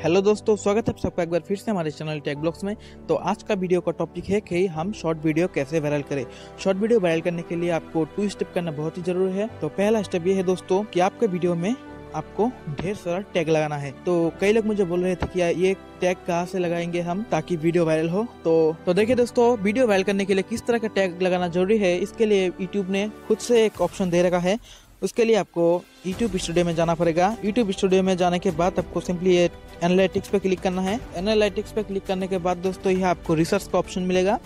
Hello दोस्तों, स्वागत है आप सबका एक बार फिर से हमारे चैनल टेक ब्लॉग्स में। तो आज का वीडियो का टॉपिक है कि हम शॉर्ट वीडियो कैसे वायरल करें। शॉर्ट वीडियो वायरल करने के लिए आपको टू स्टेप करना बहुत ही ज़रूरी है। तो पहला स्टेप ये है दोस्तों कि आपके वीडियो में आपको ढेर सारा टैग लगाना है। तो कई लोग मुझे बोल रहे थे कि ये टैग कहाँ से लगाएँगे हम ताकि वीडियो वायरल हो? तो तो देखिए दोस्तों वीडियो वायरल करने के लिए किस तरह का टैग लगाना ज़रूरी है, इसके लिए यूट्यूब ने खुद से एक ऑप्शन दे रखा है। उसके लिए आपको यूट्यूब स्टूडियो में जाना पड़ेगा। यूट्यूब स्टूडियो में जाने के बाद आपको सिंपली ये एनालिटिक्स पे क्लिक करना है। एनालिटिक्स पे क्लिक करने के बाद दोस्तों, यह आपको रिसर्च का ऑप्शन मिलेगा।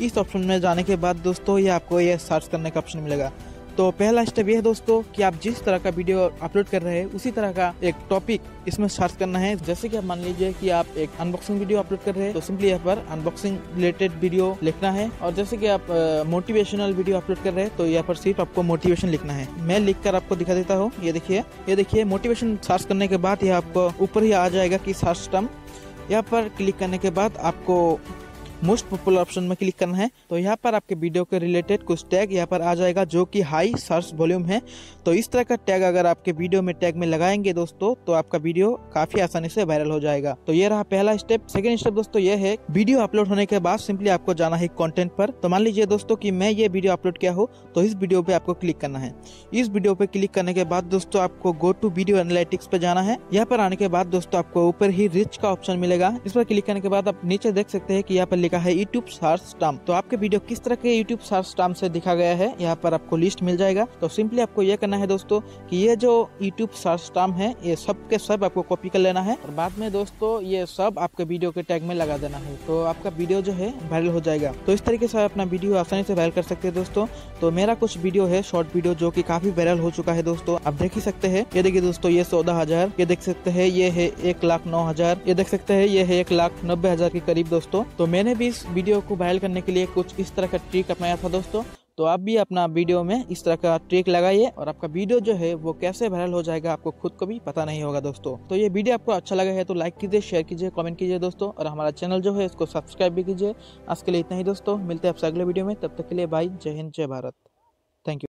इस ऑप्शन में जाने के बाद दोस्तों ये आपको यह सर्च करने का ऑप्शन मिलेगा। तो पहला स्टेप ये है दोस्तों कि आप जिस तरह का वीडियो अपलोड कर रहे हैं, उसी तरह का एक टॉपिक इसमें सर्च करना है। जैसे कि आप मान लीजिए कि आप एक अनबॉक्सिंग वीडियो अपलोड कर रहे हैं तो सिंपली यहाँ पर अनबॉक्सिंग रिलेटेड वीडियो लिखना है। और जैसे कि आप मोटिवेशनल वीडियो अपलोड कर रहे हैं तो यहाँ पर सिर्फ़ आपको मोटिवेशन लिखना है। मैं लिख कर आपको दिखा देता हूँ। ये देखिए ये देखिए मोटिवेशन सर्च करने के बाद यह आपको ऊपर ही आ जाएगा कि सर्च टर्म यहाँ पर क्लिक करने के बाद आपको मोस्ट पॉपुलर ऑप्शन में क्लिक करना है। तो यहाँ पर आपके वीडियो के रिलेटेड कुछ टैग यहाँ पर आ जाएगा जो कि हाई सर्च वॉल्यूम है। तो इस तरह का टैग अगर आपके वीडियो में टैग में लगाएँगे दोस्तों तो आपका वीडियो काफ़ी आसानी से वायरल हो जाएगा। तो ये रहा पहला स्टेप सेकेंड स्टेप दोस्तों ये है, वीडियो अपलोड होने के बाद सिंपली आपको जाना है कॉन्टेंट पर। तो मान लीजिए दोस्तों की मैं ये वीडियो अपलोड किया हो तो इस वीडियो पे आपको क्लिक करना है। इस वीडियो पे क्लिक करने के बाद दोस्तों आपको गो टू वीडियो एनालिटिक्स पे जाना है। यहाँ पर आने के बाद दोस्तों आपको ऊपर ही रिच का ऑप्शन मिलेगा। इस पर क्लिक करने के बाद आप नीचे देख सकते हैं कि यहाँ पर लिखा है यूट्यूब सर्च टर्म तो आपके वीडियो किस तरह के यूट्यूब सर्च टर्म से दिखा गया है, यहाँ पर आपको लिस्ट मिल जाएगा। तो सिंपली आपको ये करना है दोस्तों कि ये जो यूट्यूब सर्च टर्म है, ये सब के सब आपको कॉपी कर लेना है। और बाद में दोस्तों, ये सब आपके वीडियो के टैग में लगा देना है। तो आपका वीडियो जो है वायरल हो जाएगा। तो इस तरीके से अपना वीडियो आसानी से वायरल कर सकते हैं दोस्तों। तो मेरा कुछ वीडियो है शॉर्ट वीडियो जो की काफ़ी वायरल हो चुका है दोस्तों। आप देख ही सकते हैं। ये देखिए दोस्तों, ये चौदह हज़ार, ये देख सकते हैं, ये है एक लाख नौ हज़ार, ये देख सकते हैं, ये है एक लाख नब्बे हज़ार के करीब दोस्तों। तो मैंने भी इस वीडियो को वायरल करने के लिए कुछ इस तरह का ट्रिक अपनाया था दोस्तों तो आप भी अपना वीडियो में इस तरह का ट्रिक लगाइए और आपका वीडियो जो है वो कैसे वायरल हो जाएगा आपको खुद को भी पता नहीं होगा दोस्तों। तो ये वीडियो आपको अच्छा लगा है तो लाइक कीजिए, शेयर कीजिए, कमेंट कीजिए दोस्तों और हमारा चैनल जो है इसको सब्सक्राइब भी कीजिए। आज के लिए इतना ही दोस्तों, मिलते हैं आपसे अगले वीडियो में, तब तक के लिए बाई जय हिंद, जय भारत।